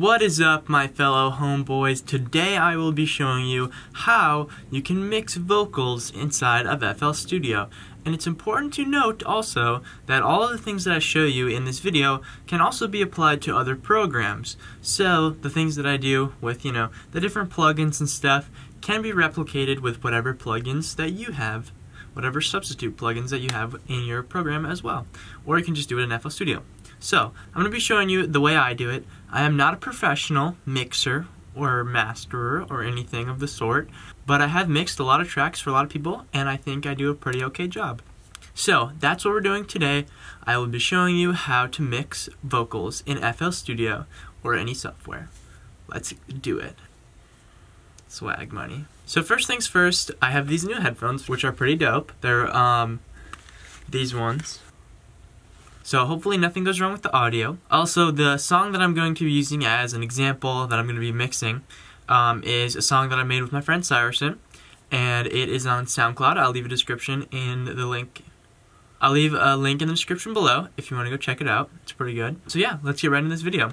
What is up my fellow homeboys? Today I will be showing you how you can mix vocals inside of FL Studio. And it's important to note also that all of the things that I show you in this video can also be applied to other programs. So the things that I do with, you know, the different plugins and stuff can be replicated with whatever plugins that you have whatever substitute plugins that you have in your program as well. Or you can just do it in FL Studio. So, I'm going to be showing you the way I do it. I am not a professional mixer or masterer or anything of the sort, but I have mixed a lot of tracks for a lot of people, and I think I do a pretty okay job. So, that's what we're doing today. I will be showing you how to mix vocals in FL Studio or any software. Let's do it. Swag money. So first things first, I have these new headphones, which are pretty dope. They're um, these ones. So hopefully nothing goes wrong with the audio. Also, the song that I'm going to be using as an example that I'm going to be mixing um, is a song that I made with my friend Cyruson, and it is on SoundCloud. I'll leave a description in the link. I'll leave a link in the description below if you want to go check it out. It's pretty good. So yeah, let's get right into this video.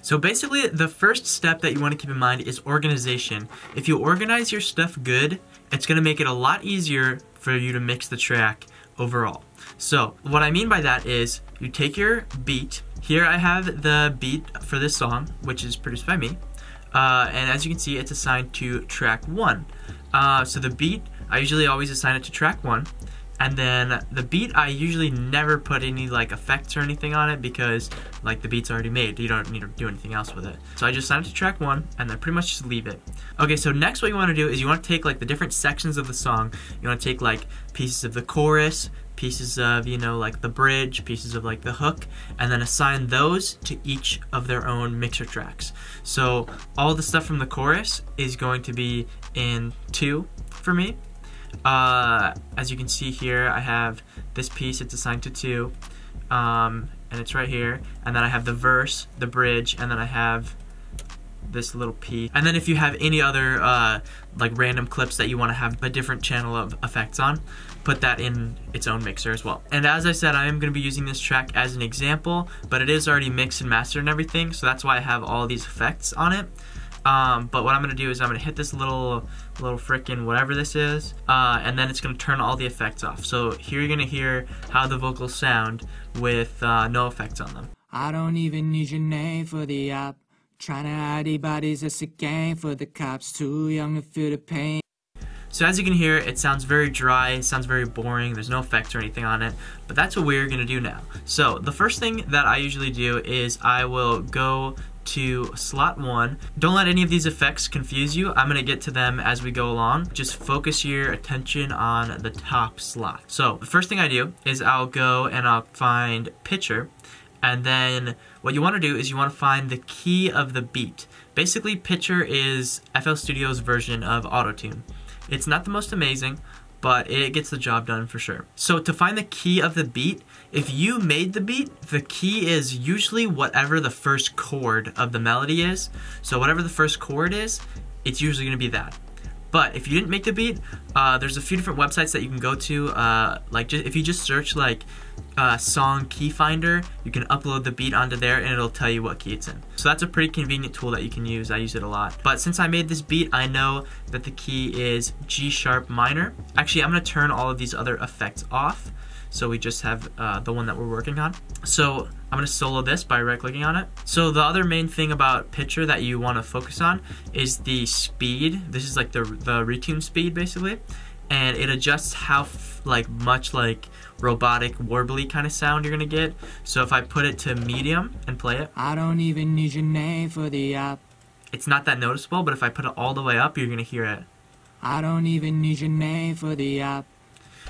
So basically, the first step that you want to keep in mind is organization. If you organize your stuff good, it's going to make it a lot easier for you to mix the track overall. So what I mean by that is you take your beat. Here I have the beat for this song, which is produced by me. Uh, and as you can see, it's assigned to track one. Uh, so the beat, I usually always assign it to track one. And then the beat, I usually never put any like effects or anything on it because like the beat's already made. You don't need to do anything else with it. So I just assign it to track one and then pretty much just leave it. Okay, so next what you want to do is you want to take like the different sections of the song. You want to take like pieces of the chorus, pieces of, you know, like the bridge, pieces of like the hook, and then assign those to each of their own mixer tracks. So all the stuff from the chorus is going to be in two for me. Uh, as you can see here, I have this piece, it's assigned to two, um, and it's right here. And then I have the verse, the bridge, and then I have this little piece. And then if you have any other uh, like random clips that you want to have a different channel of effects on, put that in its own mixer as well. And as I said, I am going to be using this track as an example, but it is already mixed and mastered and everything, so that's why I have all these effects on it. Um, but what I'm going to do is I'm to hit this little, little frickin' whatever this is, uh, and then it's to turn all the effects off. So here you're to hear how the vocals sound with uh, no effects on them. I don't even need your name for the app. Trying to hide your bodies, it's a game for the cops. Too young to feel the pain. So as you can hear, it sounds very dry, it sounds very boring, there's no effects or anything on it, but that's what we're gonna do now. So the first thing that I usually do is I will go to slot one. Don't let any of these effects confuse you. I'm gonna get to them as we go along. Just focus your attention on the top slot. So the first thing I do is I'll go and I'll find pitcher and then what you want to do is you want to find the key of the beat. Basically, Pitcher is FL Studio's version of Auto-Tune. It's not the most amazing, but it gets the job done for sure. So to find the key of the beat, if you made the beat, the key is usually whatever the first chord of the melody is. So whatever the first chord is, it's usually going to be that. But if you didn't make the beat, uh, there's a few different websites that you can go to. Uh, like just, if you just search like uh, song key finder, you can upload the beat onto there and it'll tell you what key it's in. So that's a pretty convenient tool that you can use. I use it a lot. But since I made this beat, I know that the key is G sharp minor. Actually, I'm gonna turn all of these other effects off. So we just have uh, the one that we're working on. So I'm gonna solo this by right clicking on it. So the other main thing about Pitcher that you wanna focus on is the speed. This is like the, the retune speed basically. And it adjusts how like much like robotic warbly kind of sound you're gonna get. So if I put it to medium and play it. I don't even need your name for the app. It's not that noticeable, but if I put it all the way up, you're gonna hear it. I don't even need your name for the app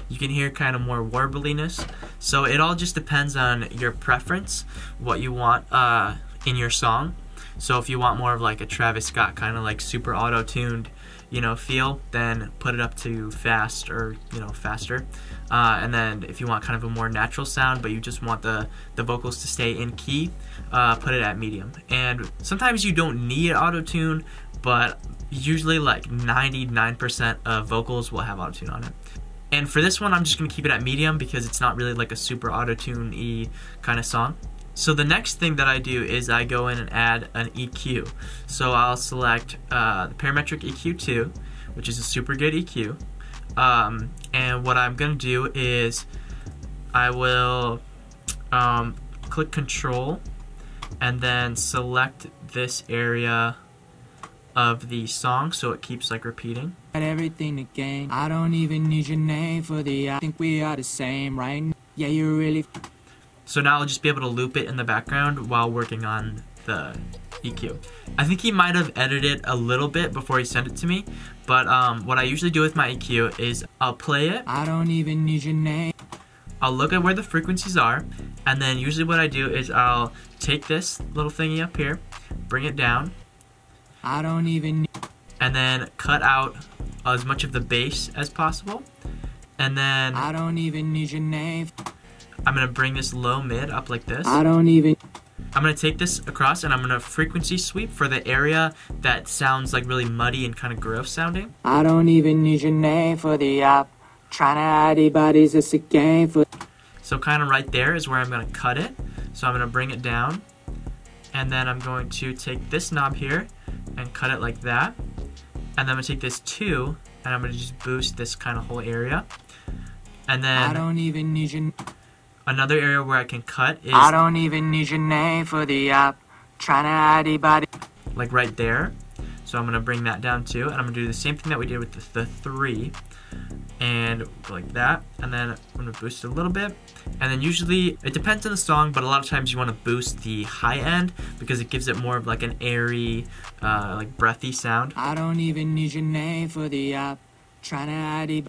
you can hear kind of more warbliness. So it all just depends on your preference, what you want uh, in your song. So if you want more of like a Travis Scott kind of like super auto-tuned, you know, feel, then put it up to fast or, you know, faster. Uh, and then if you want kind of a more natural sound, but you just want the, the vocals to stay in key, uh, put it at medium. And sometimes you don't need auto-tune, but usually like 99% of vocals will have auto-tune on it. And for this one, I'm just going to keep it at medium because it's not really like a super auto-tune-y kind of song. So the next thing that I do is I go in and add an EQ. So I'll select uh, the parametric EQ2, which is a super good EQ. Um, and what I'm going to do is I will um, click Control and then select this area of the song so it keeps like repeating. Everything to gain. I don't even need your name for the. I think we are the same, right? Yeah, you really. So now I'll just be able to loop it in the background while working on the EQ. I think he might have edited a little bit before he sent it to me, but um, what I usually do with my EQ is I'll play it. I don't even need your name. I'll look at where the frequencies are, and then usually what I do is I'll take this little thingy up here, bring it down, I don't even. and then cut out as much of the bass as possible. And then I don't even need your name. I'm gonna bring this low mid up like this. I don't even. I'm gonna take this across and I'm gonna frequency sweep for the area that sounds like really muddy and kind of gross sounding. I don't even need your name for the app. Trying to hide bodies, it's a game for. So kind of right there is where I'm gonna cut it. So I'm gonna bring it down and then I'm going to take this knob here and cut it like that. And then I'm gonna take this two and I'm gonna just boost this kind of whole area. And then I don't even need your. another area where I can cut is I don't even need your name for the app. Trying to hide your body. like right there. So I'm gonna bring that down too, and I'm gonna do the same thing that we did with the, the three, and like that. And then I'm gonna boost it a little bit, and then usually it depends on the song, but a lot of times you want to boost the high end because it gives it more of like an airy, uh, like breathy sound. I don't even need your name for the app. Trying to your.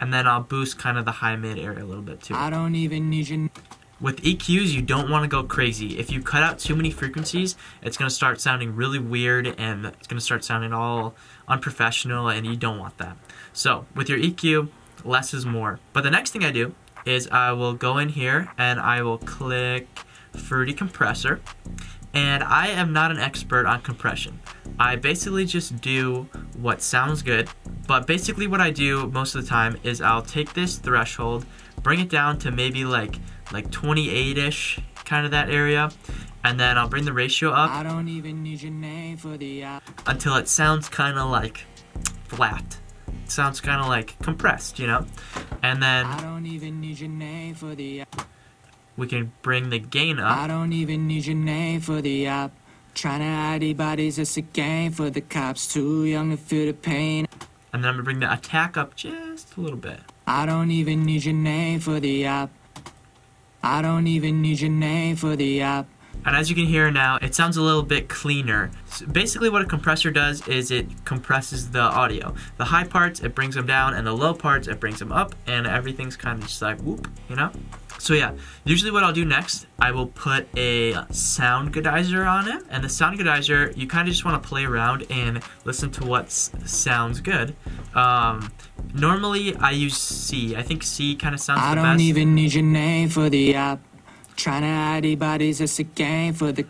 And then I'll boost kind of the high mid area a little bit too. I don't even need your. With EQs, you don't want to go crazy. If you cut out too many frequencies, it's going to start sounding really weird and it's going to start sounding all unprofessional, and you don't want that. So, with your EQ, less is more. But the next thing I do is I will go in here and I will click Fruity Compressor. And I am not an expert on compression. I basically just do what sounds good. But basically, what I do most of the time is I'll take this threshold, bring it down to maybe like like 28ish, kind of that area, and then I'll bring the ratio up I don't even need your name for the app. until it sounds kind of like flat. It sounds kind of like compressed, you know? And I then don't even need your name for the app. we can bring the gain up. I don't even need your name for the app. Trying to hide your bodies, it's a game for the cops. Too young to feel the pain. And then I'm gonna bring the attack up just a little bit. I don't even need your name for the app. I don't even need your name for the app. And as you can hear now, it sounds a little bit cleaner. So basically what a compressor does is it compresses the audio. The high parts, it brings them down, and the low parts, it brings them up, and everything's kind of just like whoop, you know? So yeah, usually what I'll do next, I will put a Soundgoodizer on it, and the Soundgoodizer, you kind of just want to play around and listen to what sounds good. Um, normally I use C. I think C kind of sounds I the don't even need your name for the app. Trying to hide your bodies, it's a game for the.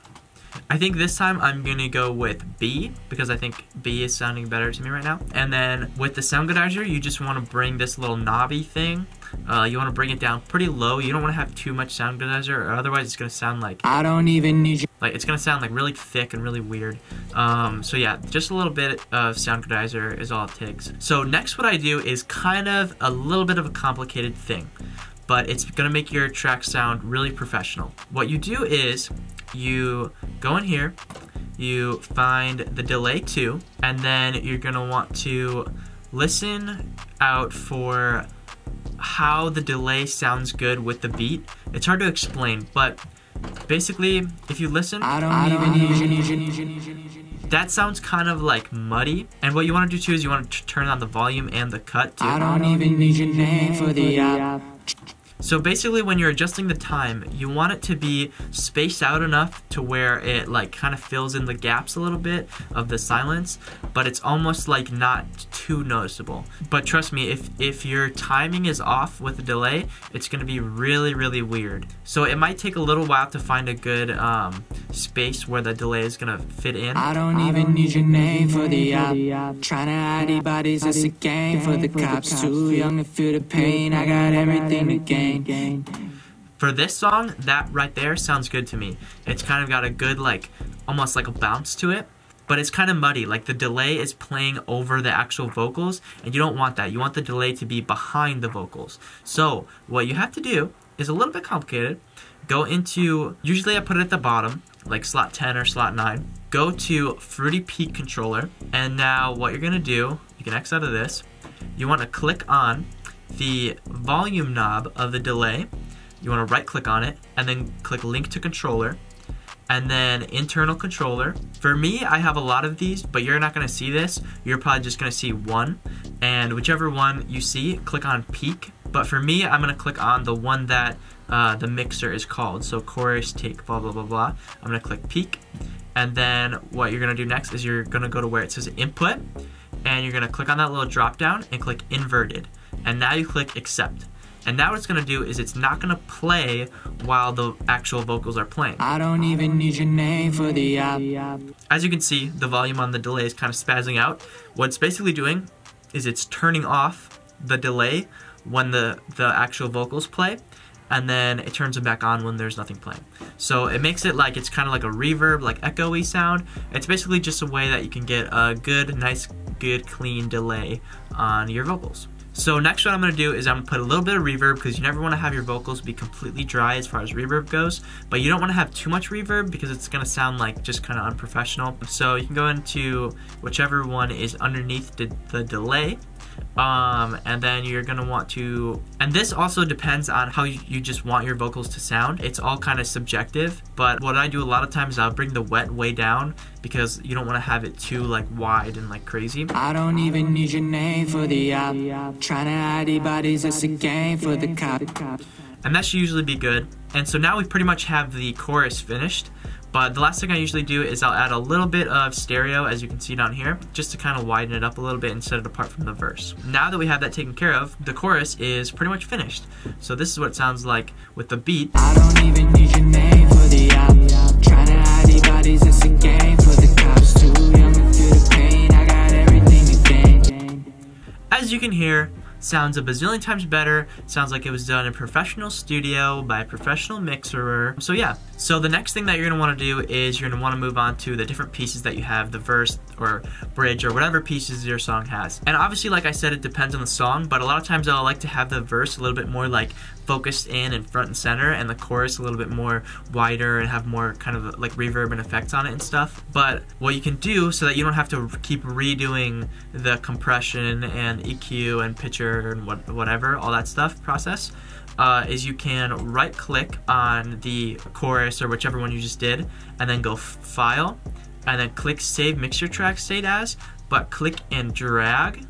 I think this time I'm gonna go with B because I think B is sounding better to me right now. And then with the Soundgoodizer, you just want to bring this little knobby thing. Uh, you want to bring it down pretty low. You don't want to have too much sound or otherwise it's gonna sound like I don't even need you. like it's gonna sound like really thick and really weird. Um, so yeah, just a little bit of sound is all it takes. So next, what I do is kind of a little bit of a complicated thing, but it's gonna make your track sound really professional. What you do is you go in here, you find the delay two, and then you're gonna want to listen out for how the delay sounds good with the beat. It's hard to explain, but basically, if you listen, that sounds kind of like muddy. And what you want to do too is you want to turn on the volume and the cut too. I don't even need your name for the app. So basically, when you're adjusting the time, you want it to be spaced out enough to where it like kind of fills in the gaps a little bit of the silence, but it's almost like not too noticeable. But trust me, if if your timing is off with a delay, it's gonna be really really weird. So it might take a little while to find a good um, space where the delay is gonna fit in. I don't even need your name for the app. Trying to hide bodies, it's a game for the cops. Too young to feel the pain. I got everything to gain. Mm-hmm. For this song, that right there sounds good to me. It's kind of got a good, like, almost like a bounce to it, but it's kind of muddy. Like, the delay is playing over the actual vocals, and you don't want that. You want the delay to be behind the vocals. So, what you have to do is a little bit complicated. Go into, usually I put it at the bottom, like slot 10 or slot 9. Go to Fruity Peak Controller, and now what you're gonna do, you can X out of this, you wanna click on the volume knob of the delay, you wanna right click on it, and then click Link to Controller, and then internal controller. For me, I have a lot of these, but you're not gonna see this. You're probably just gonna see one, and whichever one you see, click on peak. But for me, I'm gonna click on the one that uh, the mixer is called. So chorus, take, blah, blah, blah, blah. I'm gonna click peak. And then what you're gonna do next is you're gonna go to where it says input, and you're gonna click on that little drop down and click inverted. And now you click accept. And now what it's gonna do is it's not gonna play while the actual vocals are playing. I don't even need your name for the app. As you can see, the volume on the delay is kind of spazzing out. What it's basically doing is it's turning off the delay when the, the actual vocals play, and then it turns them back on when there's nothing playing. So it makes it like it's kind of like a reverb, like echoey sound. It's basically just a way that you can get a good, nice, good, clean delay on your vocals. So next what I'm to do is I'm to put a little bit of reverb because you never want to have your vocals be completely dry as far as reverb goes, but you don't want to have too much reverb because it's to sound like just kind of unprofessional. So you can go into whichever one is underneath the, the delay um, and then you're gonna want to and this also depends on how you, you just want your vocals to sound it's all kind of subjective but what I do a lot of times I'll bring the wet way down because you don't want to have it too like wide and like crazy I don't even need your name for the app. Trying to hide your bodies, it's a game for the cop. and that should usually be good and so now we pretty much have the chorus finished but the last thing I usually do is I'll add a little bit of stereo, as you can see down here, just to kind of widen it up a little bit and set it apart from the verse. Now that we have that taken care of, the chorus is pretty much finished. So this is what it sounds like with the beat. I don't even need your name for the app. Trying to hide bodies, it's a game for the cops. Too young to feel the pain. I got everything to gain. As you can hear, sounds a bazillion times better. Sounds like it was done in a professional studio by a professional mixer. So yeah, so the next thing that you're gonna wanna do is you're gonna wanna move on to the different pieces that you have, the verse or bridge or whatever pieces your song has. And obviously, like I said, it depends on the song, but a lot of times I like to have the verse a little bit more like focused in and front and center and the chorus a little bit more wider and have more kind of like reverb and effects on it and stuff. But what you can do so that you don't have to keep redoing the compression and EQ and and what, whatever, all that stuff process, uh, is you can right click on the chorus or whichever one you just did and then go file and then click save mixer track state as, but click and drag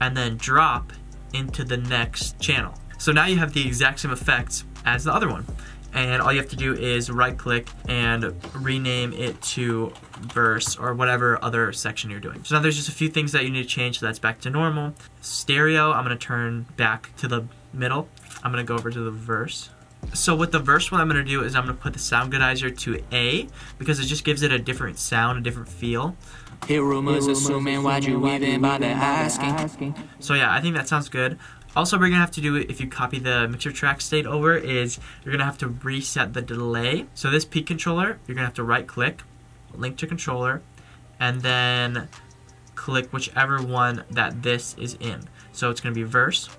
and then drop into the next channel. So now you have the exact same effects as the other one. And all you have to do is right click and rename it to verse or whatever other section you're doing. So now there's just a few things that you need to change so that's back to normal. Stereo, I'm gonna turn back to the middle. I'm gonna go over to the verse. So with the verse, what I'm gonna do is I'm gonna put the Soundgoodizer to A because it just gives it a different sound, a different feel. Hear rumors assuming why'd you even bother asking? So yeah, I think that sounds good. Also, we're gonna have to do if you copy the mixer track state over is you're gonna have to reset the delay. So this peak controller, you're gonna have to right click, link to controller, and then click whichever one that this is in. So it's gonna be verse,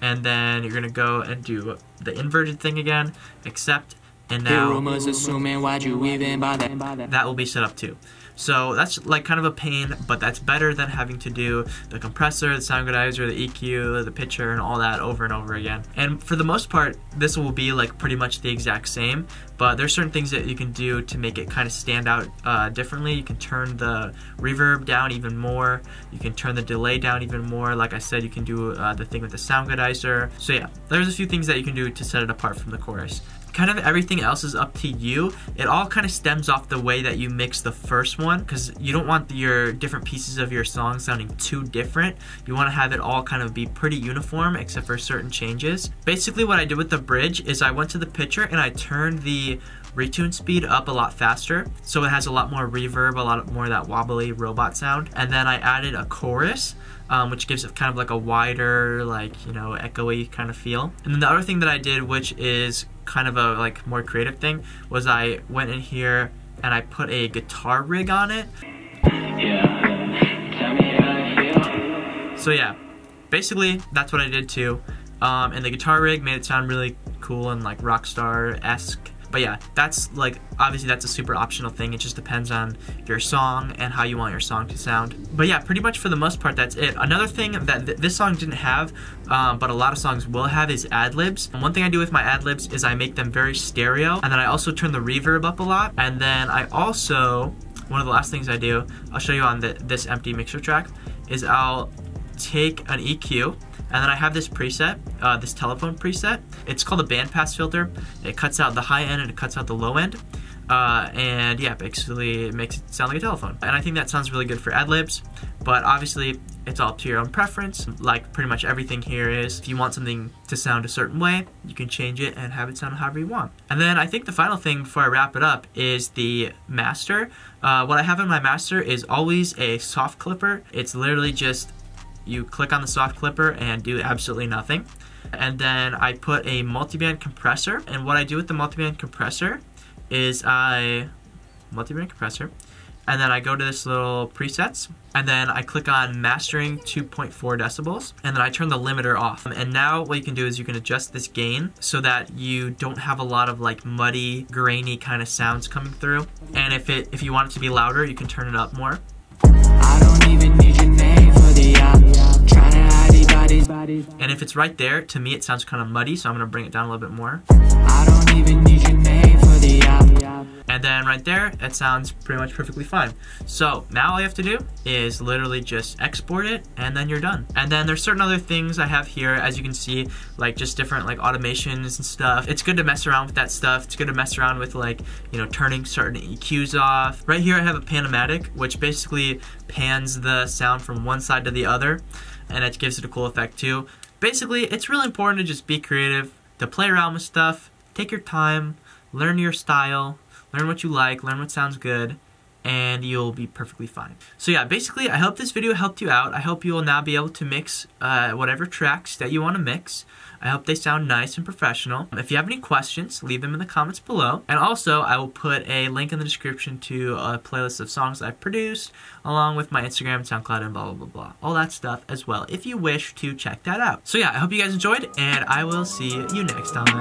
and then you're gonna go and do the inverted thing again, accept, and now rumors assuming why'd you even bother? that will be set up too. So that's like kind of a pain, but that's better than having to do the compressor, the Soundgoodizer, the EQ, the pitcher, and all that over and over again. And for the most part, this will be like pretty much the exact same, but there's certain things that you can do to make it kind of stand out uh, differently. You can turn the reverb down even more. You can turn the delay down even more. Like I said, you can do uh, the thing with the Soundgoodizer. So yeah, there's a few things that you can do to set it apart from the chorus kind of everything else is up to you. It all kind of stems off the way that you mix the first one because you don't want your different pieces of your song sounding too different. You want to have it all kind of be pretty uniform except for certain changes. Basically what I did with the bridge is I went to the pitcher and I turned the retune speed up a lot faster, so it has a lot more reverb, a lot more that wobbly robot sound. And then I added a chorus, um, which gives it kind of like a wider, like you know, echoey kind of feel. And then the other thing that I did, which is kind of a like more creative thing, was I went in here and I put a guitar rig on it. So yeah, basically that's what I did too. Um, and the guitar rig made it sound really cool and like rock star esque. But yeah, that's like obviously that's a super optional thing. It just depends on your song and how you want your song to sound. But yeah, pretty much for the most part, that's it. Another thing that th this song didn't have, um, but a lot of songs will have, is ad libs. And one thing I do with my ad libs is I make them very stereo, and then I also turn the reverb up a lot. And then I also one of the last things I do, I'll show you on the, this empty mixer track, is I'll take an EQ and then I have this preset, uh, this telephone preset. It's called a bandpass filter. It cuts out the high end and it cuts out the low end. Uh, and yeah, basically it makes it sound like a telephone. And I think that sounds really good for ad libs, but obviously it's all up to your own preference. Like pretty much everything here is, if you want something to sound a certain way, you can change it and have it sound however you want. And then I think the final thing before I wrap it up is the master. Uh, what I have in my master is always a soft clipper. It's literally just you click on the soft clipper and do absolutely nothing. And then I put a multiband compressor. And what I do with the multiband compressor is I, multiband compressor, and then I go to this little presets, and then I click on mastering 2.4 decibels, and then I turn the limiter off. And now what you can do is you can adjust this gain so that you don't have a lot of like muddy, grainy kind of sounds coming through. And if it if you want it to be louder, you can turn it up more. And if it's right there, to me it sounds kind of muddy, so I'm going to bring it down a little bit more. And then right there, it sounds pretty much perfectly fine. So now all you have to do is literally just export it and then you're done. And then there's certain other things I have here, as you can see, like just different like automations and stuff. It's good to mess around with that stuff. It's good to mess around with like, you know, turning certain EQs off. Right here I have a Panomatic, which basically pans the sound from one side to the other and it gives it a cool effect too. Basically, it's really important to just be creative, to play around with stuff, take your time, learn your style, learn what you like, learn what sounds good, and you'll be perfectly fine. So yeah, basically, I hope this video helped you out. I hope you will now be able to mix uh, whatever tracks that you want to mix. I hope they sound nice and professional. If you have any questions, leave them in the comments below. And also, I will put a link in the description to a playlist of songs I've produced, along with my Instagram, SoundCloud, and blah, blah, blah, blah. All that stuff as well, if you wish to check that out. So yeah, I hope you guys enjoyed, and I will see you next time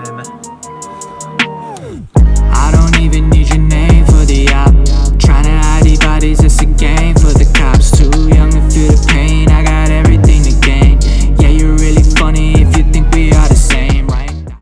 body's just a game for the cops Too. Young to feel the pain, I got everything